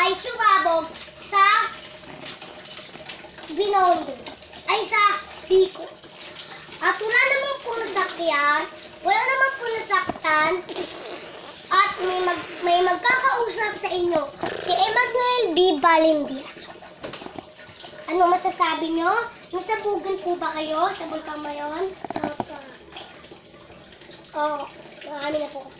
ay sumabog sa Binondo. Ay sa Pico. At wala naman po nasakyan, wala naman po nasaktan, at may, mag, may magkakausap sa inyo, si Emmanuel B. Valendias. Ano masasabi nyo? Nasabugan po ba kayo sa Bulkan Mayon? Opo. Oo, marami na po.